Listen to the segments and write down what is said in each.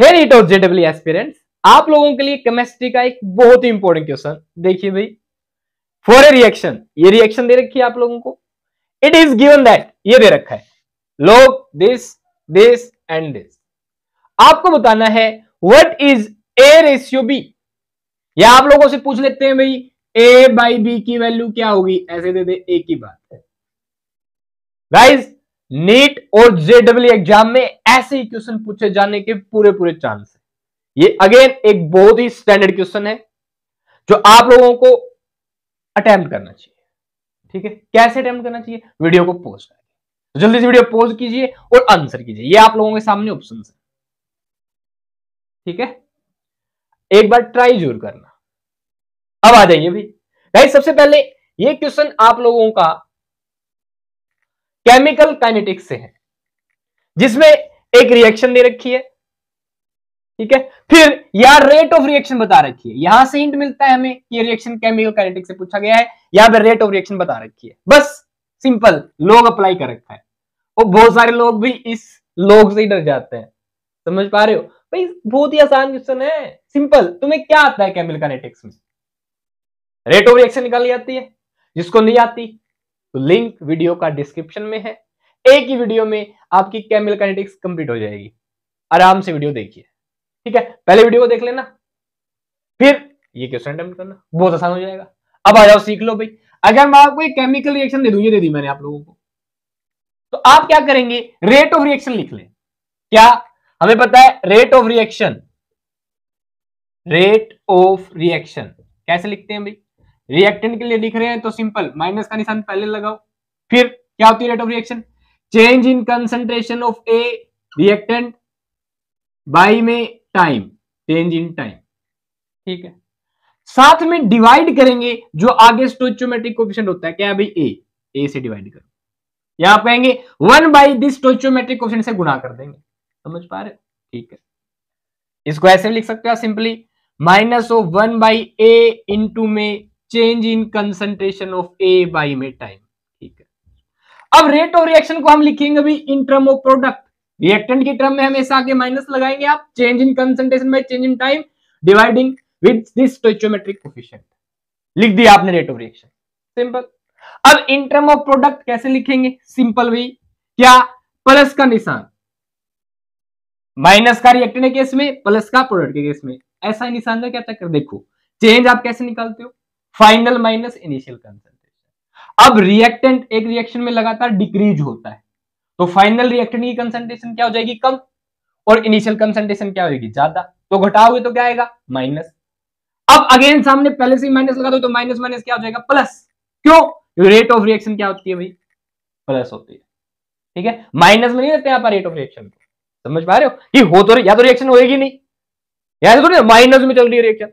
Hair it और JW aspirants आप लोगों के लिए केमिस्ट्री का एक बहुत ही इंपॉर्टेंट क्वेश्चन देखिए भाई फॉर ए रिएक्शन ये रिएक्शन दे रखी है आप लोगों को। इट इज़ गिवन दैट ये दे रखा है। लोग दिस दिस एंड दिस आपको बताना है what is A ratio B या आप लोगों से पूछ लेते हैं भाई ए बाई बी की वैल्यू क्या होगी? ऐसे दे दे ए की बात है। गाइस नीट और जेडब्ल्यू एग्ज़ाम में ऐसे ही क्वेश्चन पूछे जाने के पूरे पूरे चांस है। ये, अगेन, एक बहुत ही स्टैंडर्ड क्वेश्चन है, जो आप लोगों को अटेम्प्ट करना चाहिए। ठीक है? कैसे अटेम्प्ट करना चाहिए? वीडियो को पोस्ट करें तो जल्दी से वीडियो पोज कीजिए और आंसर कीजिए। ये आप लोगों के सामने ऑप्शन है। ठीक है? एक बार ट्राई ज़रूर करना। अब आ जाइए भाई। भाई, सबसे पहले ये क्वेश्चन आप लोगों का केमिकल काइनेटिक्स से है। जिसमें एक रिएक्शन दे रखी है। ठीक है? फिर यहाँ रेट ऑफ़ रिएक्शन बता रखी है। यहाँ से हिंट मिलता है हमें ये रिएक्शन केमिकल काइनेटिक्स से पूछा गया है। यहाँ पर रेट ऑफ़ रिएक्शन बता रखी है। बस सिंपल लोग अप्लाई कर रखा है। और बहुत सारे लोग भी इस लोग से ही डर जाते हैं। समझ पा रहे हो? भाई, बहुत ही आसान क्वेश्चन है। सिंपल तुम्हें क्या आता है केमिकल काइनेटिक्स में? रेट ऑफ़ रिएक्शन निकाली जाती है। जिसको नहीं आती तो लिंक वीडियो का डिस्क्रिप्शन में है। एक ही वीडियो में आपकी केमिकल काइनेटिक्स कंप्लीट हो जाएगी। आराम से वीडियो देखिए। ठीक है? पहले वीडियो को देख लेना। फिर ये क्वेश्चन अटेम्प्ट करना। बहुत आसान हो जाएगा। अब आ जाओ, सीख लो भाई। अगर मैं आपको एक केमिकल रिएक्शन दे दूँ, ये दे दी मैंने आप लोगों को। तो आप क्या करेंगे? रेट ऑफ़ रिएक्शन लिख लें। क्या? हमें पता है rate of reaction rate of reaction कैसे लिखते हैं भाई? रिएक्टेंट के लिए लिख रहे हैं तो सिंपल माइनस का निशान पहले लगाओ। फिर क्या होती है rate of reaction change in concentration of A reactant by में टाइम चेंज इन टाइम ठीक है। साथ में डिवाइड करेंगे जो आगे स्टोचोमेट्रिक कोफिशिएंट होता है, क्या भाई? ए ए से डिवाइड करो। या आप कहेंगे one by this stoichiometric coefficient से गुना कर देंगे। समझ पा रहे ठीक है। इसको ऐसे लिख सकते हो simply minus of one by A into में change in concentration of A by में टाइम ठीक है? अब रेट ऑफ़ रिएक्शन को हम लिखेंगे अभी in term of product reactant की टर्म में हमेशा आगे माइनस लगाएँगे आप change in concentration by change in time dividing with this stoichiometric coefficient लिख दिया आपने रेट ऑफ़ रिएक्शन सिंपल अब इन टर्म ऑफ़ प्रोडक्ट कैसे लिखेंगे? सिंपल भी क्या? प्लस का निशान. माइनस का रिएक्टेंट के केस में प्लस का प्रोडक्ट के केस में. ऐसा निशान का क्या चक्कर देखो. चेंज आप कैसे निकालते हो? Final minus initial concentration. अब रिएक्टेंट एक रिएक्शन में लगातार डिक्रीज होता है। तो फाइनल रिएक्टेंट की कंसेंट्रेशन क्या हो जाएगी कम और इनिशियल कंसेंट्रेशन क्या होगी ज़्यादा? तो घटाओगे तो क्या आएगा? माइनस अब अगेन सामने पहले से माइनस लगा दो तो माइनस माइनस क्या हो जाएगा? प्लस क्यों? रेट ऑफ़ रिएक्शन क्या होती है भाई? प्लस होती है। ठीक है? माइनस में नहीं रहते यहाँ पर रेट ऑफ़ रिएक्शन समझ पा रहे हो? कि हो तो या तो रिएक्शन होएगी नहीं। या तो माइनस में चल रही है रिएक्शन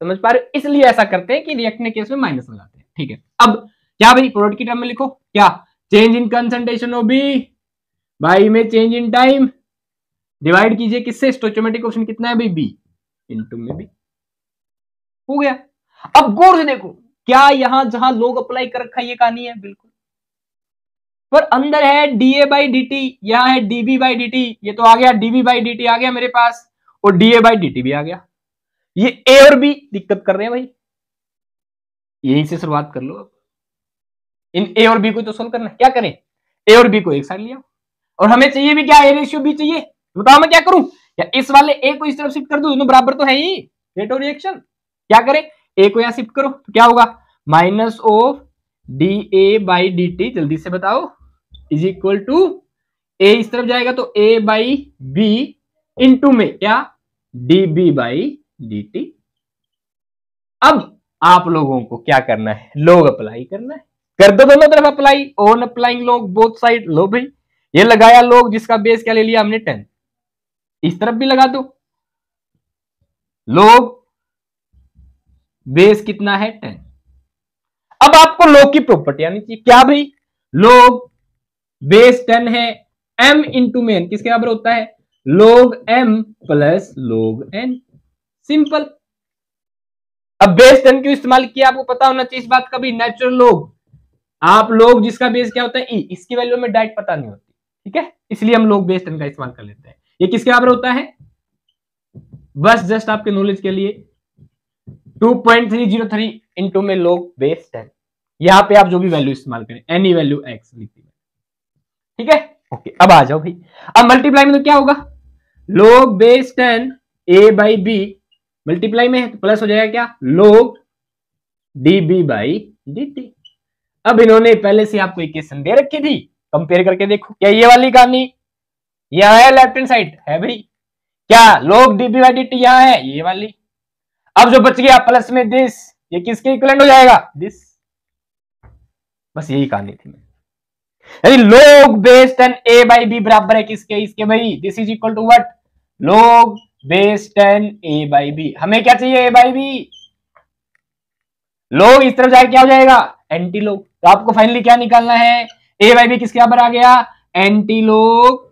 समझ पा रहे इसलिए ऐसा करते हैं कि रिएक्टेंट केस में माइनस लगाते हैं ठीक है। अब क्या भाई प्रोडक्ट की टर्म में लिखो। क्या change in concentration of B by में चेंज इन टाइम डिवाइड कीजिए किससे? स्टोचोमेटिक क्वेश्चन कितना है भाई? बी इंटू में बी हो गया। अब गौर से देखो, क्या यहाँ जहाँ लोग अप्लाई कर रखा ये कहानी है? बिल्कुल। पर अंदर है डीए बाई डी टी यहाँ है डीबी बाई डी टी ये तो आ गया। डीबी बाई डी टी आ गया मेरे पास, और डीए बाई डी टी भी आ गया। ये ए और बी दिक्कत कर रहे हैं भाई। यहीं से शुरुआत कर लो अब। इन ए और बी को तो सोल्व करना क्या करें? ए और बी को एक साइड लिया और हमें चाहिए भी क्या? ए रेशियो बी चाहिए। बताओ मैं क्या करूँ? या इस वाले ए को इस तरफ़ शिफ्ट कर दू? दोनों बराबर तो है ही। रेट ऑफ़ रिएक्शन क्या करें? ए को यहाँ शिफ्ट करो। तो क्या होगा? Minus of D A by D T जल्दी से बताओ। इज़ इक्वल टू ए इस तरफ़ जाएगा तो ए बाई बी इंटू में क्या? डी बी बाई dt अब आप लोगों को क्या करना है? लोग अप्लाई करना है। कर दो दोनों तरफ़ apply on applying log both side लो भाई। ये लगाया लोग जिसका बेस क्या ले लिया हमने? टेन इस तरफ़ भी लगा दो। लोग बेस कितना है? टेन अब आपको लोग की प्रॉपर्टी आनी चाहिए। क्या भाई? लोग बेस टेन है। एम इंटू मेन किसके बराबर होता है? Log M plus log N simple. अब बेस टेन क्यों इस्तेमाल किया? आपको पता होना चाहिए इस बात का भी नेचुरल लोग आप लोग जिसका बेस क्या होता है? ई e, इसकी वैल्यू में डायरेक्ट पता नहीं होती ठीक है? इसलिए हम लोग बेस टेन का इस्तेमाल कर लेते हैं। ये किसके बराबर होता है? बस जस्ट आपके नॉलेज के लिए। 2.303 इंटू में लोग बेस टेन। यहाँ पे आप जो भी वैल्यू इस्तेमाल करें एनी वैल्यू एक्स लिखती है ठीक है? ओके अब आ जाओ भाई। अब मल्टीप्लाई में तो क्या होगा? Log base ten A by B multiply में है तो प्लस हो जाएगा क्या? Log D B by D T अब इन्होंने पहले से आपको इक्वेशन दे रखी थी। कंपेयर करके देखो। क्या ये वाली कहानी? यहाँ है लेफ़्ट हैंड साइड है भाई। क्या log D B by D T यहाँ है? ये वाली। अब जो बच गया प्लस में दिस ये किसके इक्वलेंट हो जाएगा? दिस बस यही कहानी थी मैं यानी log base ten A by B बराबर है किसके? इसके भाई। This is equal to what log base ten A by B हमें क्या चाहिए ए बाई बी लोग इस तरफ़ जाए क्या हो जाएगा? एंटी लोग तो आपको फाइनली क्या निकालना है? ए बाई बी किसके बराबर आ गया? Anti log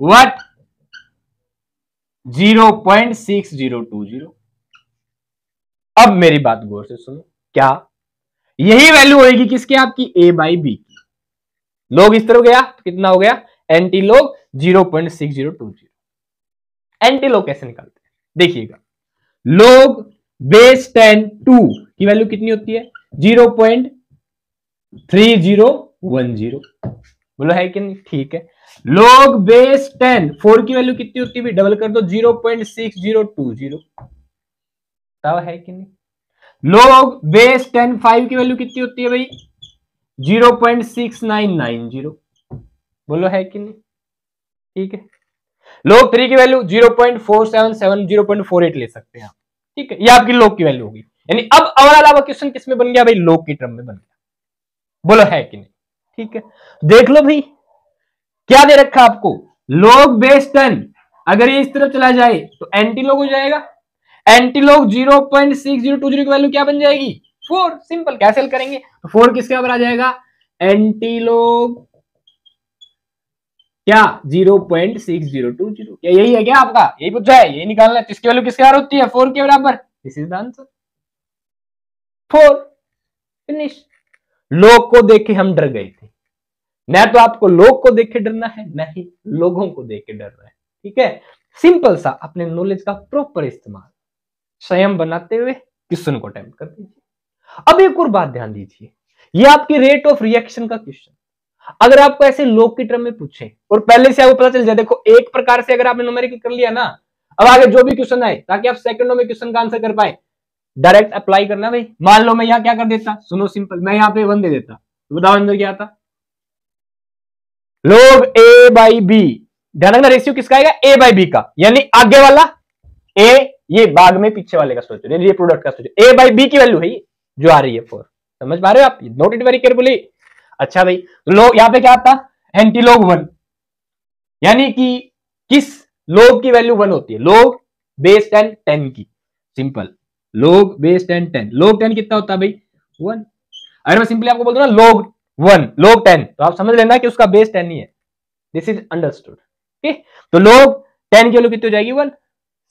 what zero point six zero two zero अब मेरी बात गौर से सुनो। क्या? यही वैल्यू होगी किसके? आपकी ए बाई बी की। लोग इस तरह गया? तो कितना हो गया? Anti log zero point six zero two zero anti log कैसे निकालते हैं। देखिएगा। लोग बेस टेन टू की वैल्यू कितनी होती है? Zero point three zero one zero बोलो है कि नहीं? ठीक है। लोग बेस टेन फोर की वैल्यू कितनी होती है? डबल कर दो zero point six zero two zero है कि नहीं? लोग बेस टेन फाइव की वैल्यू कितनी होती है भाई? Zero point six nine nine zero बोलो है कि नहीं? ठीक है। लोग थ्री की value zero point four seven seven zero point four eight ले सकते हैं ठीक है? ये आपकी लोग की वैल्यू होगी। यानी अब और अलावा क्वेश्चन किसमें बन गया भाई? लोग की टर्म में बन गया। बोलो है कि नहीं? ठीक है? देख लो भाई, क्या दे रखा आपको? लोग बेस टेन अगर ये इस तरफ़ चला जाए तो एंटी लोग हो जाएगा। Anti log zero point six zero two zero की वैल्यू क्या बन जाएगी? फोर सिंपल कैंसिल करेंगे। तो फोर किसके बराबर आ जाएगा? एंटी लोग क्या? Zero point six zero two zero क्या यही है क्या आपका? यही पूछा है, यही निकालना है। इसकी वैल्यू किसके होती है? फोर के बराबर। This is the answer four finish log को देख के हम डर गए थे। न तो आपको लोग को देख के डरना है, न ही लोगों को देख के डरना है। ठीक है? सिंपल सा, अपने नॉलेज का प्रॉपर इस्तेमाल। स्वयं बनाते हुए क्वेश्चन को अटेम्प्ट कर दीजिए। अब एक और बात ध्यान दीजिए। ये आपकी रेट ऑफ़ रिएक्शन का क्वेश्चन अगर आपको ऐसे लोग की टर्म में पूछे, और पहले से आपको पता चल जाए, देखो, एक प्रकार से अगर आपने न्यूमेरिकल कर लिया ना, अब आगे जो भी क्वेश्चन आए, ताकि आप सेकंडों में क्वेश्चन का आंसर कर पाए। डायरेक्ट अप्लाई करना भाई। मान लो मैं यहाँ क्या कर देता? सुनो सिंपल मैं यहाँ पे वन दे देता। बताओ आंसर क्या आता लोग ए बाई बी ध्यान रखना रेशियो किसका आएगा? ए बाई बी का। यानी आगे वाला ए ये बाग में पीछे वाले का सोचो ये प्रोडक्ट का सोचो। ए बाई बी की वैल्यू है ये, जो आ रही है फोर समझ पा रहे हो आप? नोट इट वेरी केयरफुली अच्छा भाई, लोग, यहाँ पे क्या आता? एंटी लोग वन। यानी कि किस लोग की वैल्यू वन होती है? लोग बेस टेन टेन की। Simple log base ten ten log ten कितना होता है भाई? वन अगर मैं सिंपली आपको बोल दू ना, लोग वन लोग टेन तो आप समझ लेना कि उसका बेस टेन ही है। दिस इज़ अंडरस्टूड ठीक तो लोग टेन की वैल्यू कितनी हो जाएगी? वन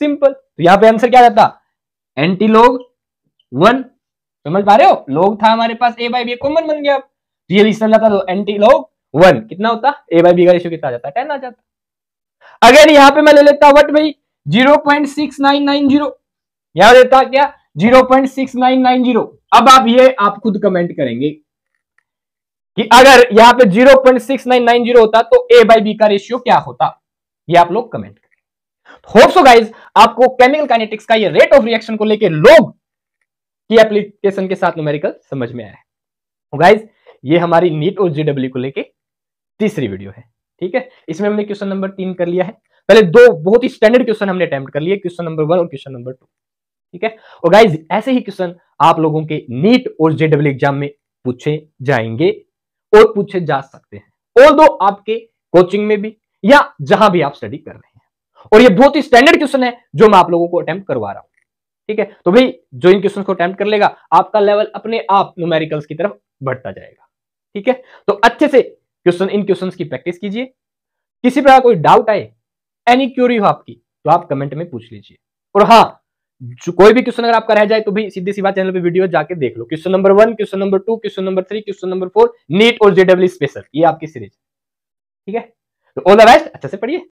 सिंपल तो यहाँ पे आंसर क्या रहता? एंटी लोग वन समझ पा रहे हो? लोग था हमारे पास ए बाई बी कॉमन बन गया। रियल इस जाता तो एंटी लोग वन कितना होता? ए बाई बी का रेशियो कितना जाता? टेन आ जाता। अगर यहाँ पे मैं ले लेता वट भाई zero point six nine nine zero यहाँ देता क्या? Zero point six nine nine zero अब आप ये आप खुद कमेंट करेंगे कि अगर यहाँ पे zero point six nine nine zero होता तो ए बाई बी का रेशियो क्या होता? ये आप लोग कमेंट करें। होप सो गाइज़ आपको केमिकल काइनेटिक्स का ये रेट ऑफ़ रिएक्शन को लेके लोग की एप्लीकेशन के साथ न्यूमेरिकल समझ में आया है। गाइज़ ये हमारी नीट और जेडब्ल्यू को लेके तीसरी वीडियो है, ठीक है? इसमें हमने क्वेश्चन नंबर तीन कर लिया है। पहले दो बहुत ही स्टैंडर्ड क्वेश्चन हमने अटेम्प्ट कर लिए क्वेश्चन नंबर वन और क्वेश्चन नंबर टू ठीक है? और गाइज़ ऐसे ही क्वेश्चन आप लोगों के नीट और जेडब्ल्यू एग्ज़ाम में पूछे जाएँगे और पूछे जा सकते हैं। और दो आपके कोचिंग में भी या जहाँ भी आप स्टडी कर रहे हैं। और ये बहुत ही स्टैंडर्ड क्वेश्चन है जो मैं आप लोगों को अटेम्प्ट करवा रहा हूँ, ठीक है? तो भाई, जो इन क्वेश्चन को अटेम्प्ट कर लेगा, आपका लेवल अपने आप न्यूमेरिकल्स की तरफ़ बढ़ता जाएगा। ठीक है? तो अच्छे से क्वेश्चन इन क्वेश्चन की प्रैक्टिस कीजिए। किसी प्रकार कोई डाउट आए एनी क्यूरी हो आपकी तो आप कमेंट में पूछ लीजिए। और हाँ कोई भी क्वेश्चन अगर आपका रह जाए तो भी सीधी सी बात चैनल पे वीडियो जाके देख लो। Question number one question number two question number three question number four NEET और जेडब्ल्यू स्पेशल ये आपकी सीरीज़ ठीक है? तो ऑल द बेस्ट अच्छे से पढ़िए।